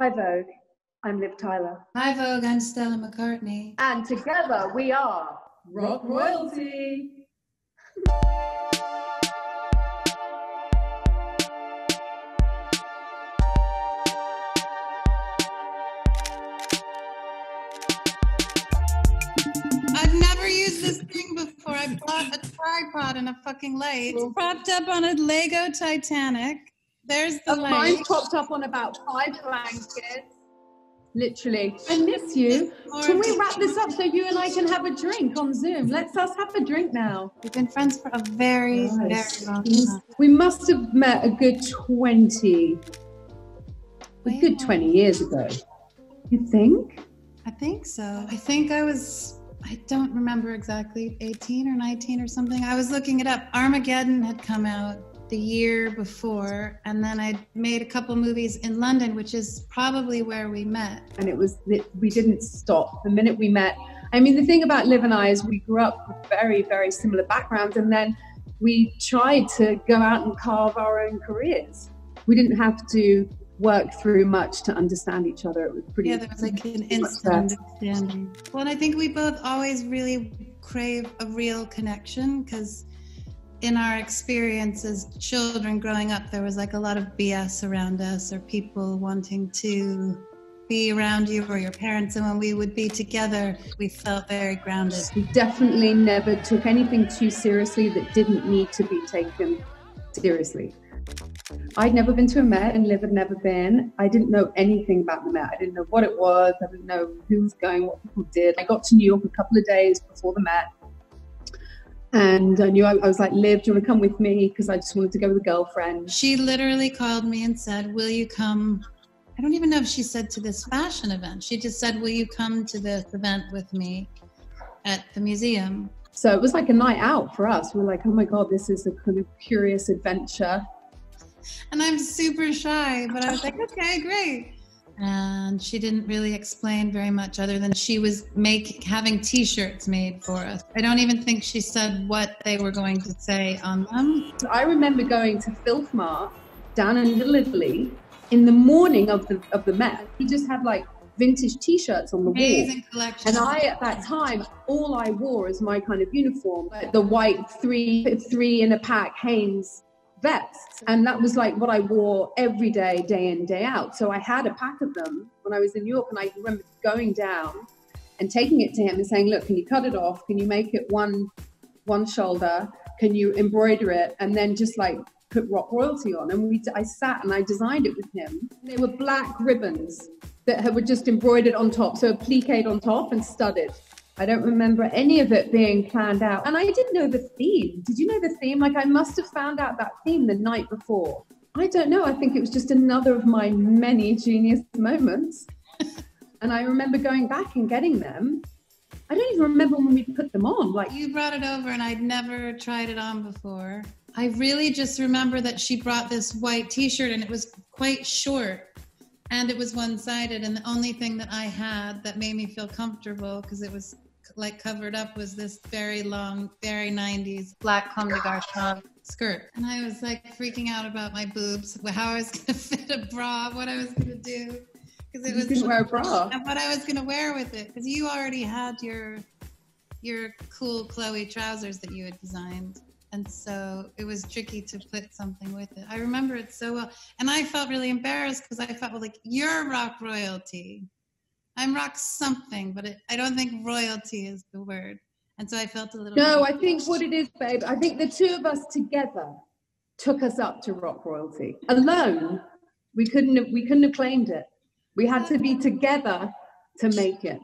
Hi Vogue, I'm Liv Tyler. Hi Vogue, I'm Stella McCartney. And together we are Rock Royalty. I've never used this thing before. I bought a tripod and a fucking light. It's propped up on a Lego Titanic. There's the Mine's light. propped up on about five blankets. Literally. I miss you. Can we wrap this up so you and I can have a drink on Zoom? Let's us have a drink now. We've been friends for a very, Nice. very long time. We must have met a good 20, a good 20 years ago. You think? I think so. I think I was, I don't remember exactly, 18 or 19 or something. I was looking it up. Armageddon had come out the year before, and then I made a couple movies in London, which is probably where we met. and it was we didn't stop the minute we met i mean the thing about liv and i is we grew up with very very similar backgrounds and then we tried to go out and carve our own careers we didn't have to work through much to understand each other it was pretty Yeah, there was like an instant understanding. Well, and I think we both always really crave a real connection because in our experience as children growing up, there was like a lot of BS around us or people wanting to be around you or your parents. And when we would be together, we felt very grounded. we definitely never took anything too seriously that didn't need to be taken seriously I'd never been to a Met and Liv had never been. I didn't know anything about the Met. I didn't know what it was. I didn't know who was going, what people did. I got to New York a couple of days before the Met. And I knew I, I was like, Liv, do you want to come with me? Because I just wanted to go with a girlfriend. She literally called me and said, Will you come? I don't even know if she said to this fashion event. She just said, Will you come to this event with me at the museum? So it was like a night out for us. We are like, oh my God, this is a kind of curious adventure. And I'm super shy, but I was like, okay, great. And she didn't really explain very much other than she was make having t-shirts made for us. I don't even think she said what they were going to say on them. I remember going to Filth Mart down in Little Italy in the morning of the of the Met. He just had like vintage T-shirts on the wall. Amazing collection. And I, at that time, all I wore as my kind of uniform, like the white three three in a pack Hanes vest, and that was like what I wore every day, day in day out. So I had a pack of them when I was in New York, and I remember going down and taking it to him and saying, "Look, can you cut it off? Can you make it one one shoulder? Can you embroider it?" And then just like put rock royalty on and we i sat and i designed it with him they were black ribbons that were just embroidered on top so appliqued on top and studded i don't remember any of it being planned out. And i didn't know the theme. Did you know the theme? Like i must have found out that theme the night before. I don't know. I think it was just another of my many genius moments. And i remember going back and getting them. I don't even remember when we put them on. Like You brought it over, and I'd never tried it on before. I really just remember that she brought this white t shirt, and it was quite short and it was one sided. And the only thing that I had that made me feel comfortable because it was like covered up was this very long, very 90s black Comme des Garçons skirt. And I was like freaking out about my boobs, how I was going to fit a bra, what I was going to do. Because it you was didn't wear a bra and what I was gonna wear with it, because you already had your your cool Chloé trousers that you had designed, and so it was tricky to put something with it. I remember it so well, and I felt really embarrassed because I felt well, like you're rock royalty. I'm rock something, but it, I don't think royalty is the word, and so I felt a little. No, I think what it is, babe, I think the two of us together took us up to rock royalty. Alone, we couldn't have, we couldn't have claimed it. We had to be together to make it.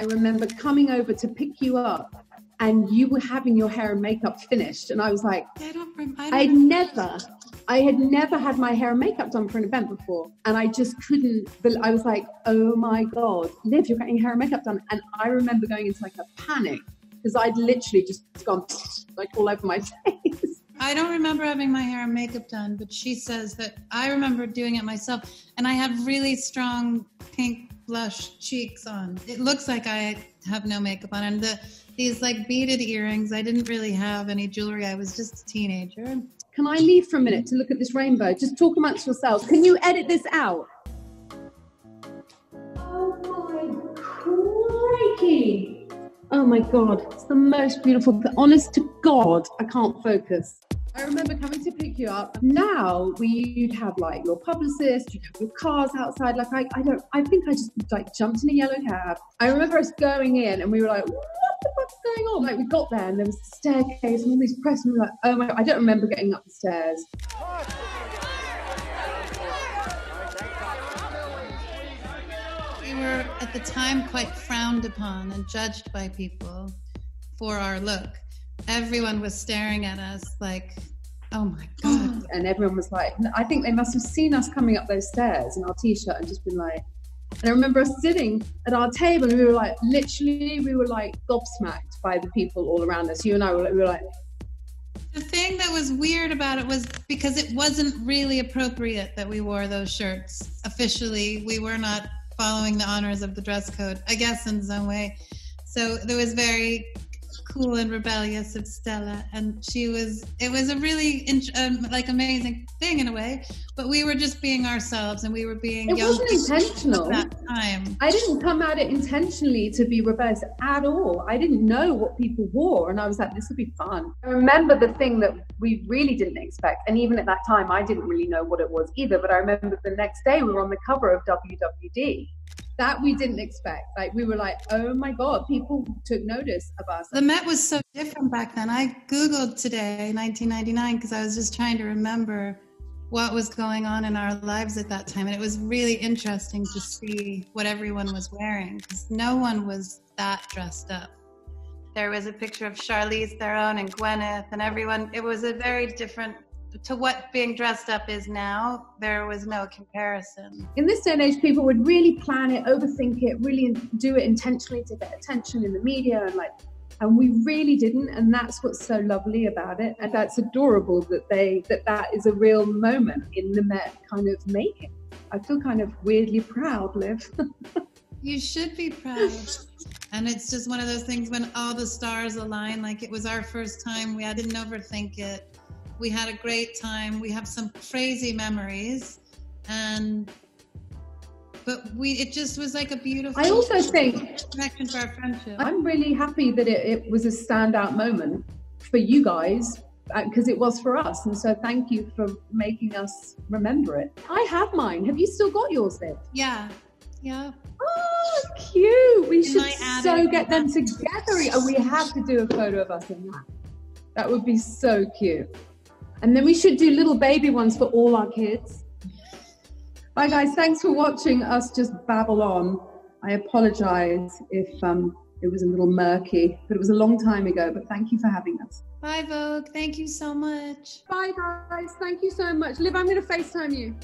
I remember coming over to pick you up and you were having your hair and makeup finished and I was like, I don't. I never I had never had my hair and makeup done for an event before. And I just couldn't, bel- I was like, oh my God, Liv, you're getting hair and makeup done. And I remember going into like a panic because I'd literally just gone like all over my face. I don't remember having my hair and makeup done, but she says that I remember doing it myself, and I have really strong pink blush cheeks on. It looks like I have no makeup on, and the these like beaded earrings. I didn't really have any jewelry. I was just a teenager. Can I leave for a minute to look at this rainbow? Just talk amongst yourselves. Can you edit this out? Oh crikey! Oh my god, it's the most beautiful. Honest to God, I can't focus. I remember coming to pick you up. Now we you'd have like your publicist, you'd have your cars outside. Like I, I don't I think I just like jumped in a yellow cab. I remember us going in and we were like, what the fuck's going on? Like we got there and there was a staircase and all these press and we were like, oh my I don't remember getting up the stairs. We were at the time quite frowned upon and judged by people for our look everyone was staring at us like, oh my God. And everyone was like, I think they must have seen us coming up those stairs in our t shirt and just been like, and I remember us sitting at our table and we were like, literally, we were like gobsmacked by the people all around us. You and I were, we were like, the thing that was weird about it was because it wasn't really appropriate that we wore those shirts officially. We were not following the honors of the dress code, I guess, in some way. So there was very cool and rebellious of Stella, and she was. It was a really um, like amazing thing in a way, but we were just being ourselves, and we were being. It wasn't intentional. At that time, I didn't come at it intentionally to be rebellious at all. I didn't know what people wore, and I was like, "This will be fun." I remember the thing that we really didn't expect, and even at that time, I didn't really know what it was either. But I remember the next day we were on the cover of WWD that we didn't expect. Like we were like, oh my god, people took notice of us. The Met was so different back then. I googled today, 1999, because I was just trying to remember what was going on in our lives at that time, and it was really interesting to see what everyone was wearing because no one was that dressed up. There was a picture of Charlize Theron and Gwyneth, and everyone. It was a very different to what being dressed up is now, there was no comparison. In this day and age, people would really plan it, overthink it, really do it intentionally to get attention in the media and like and we really didn't and that's what's so lovely about it and that's adorable that they that that is a real moment in the met kind of making. I feel kind of weirdly proud liv. You should be proud. And it's just one of those things when all the stars align like it was our first time we i didn't overthink it we had a great time. We have some crazy memories, and but we it just was like a beautiful. I also think connection to our friendship. I'm really happy that it, it was a standout moment for you guys because uh, it was for us, and so thank you for making us remember it. I have mine. Have you still got yours, Liv? Yeah, yeah. Oh, cute. We In should so get them together. Oh, we have to do a photo of us in that. That would be so cute. And then we should do little baby ones for all our kids. Bye, guys. Thanks for watching us just babble on. I apologize if um, it was a little murky, but it was a long time ago. But thank you for having us. Bye, Vogue. Thank you so much. Bye, guys. Thank you so much. Liv, I'm going to FaceTime you.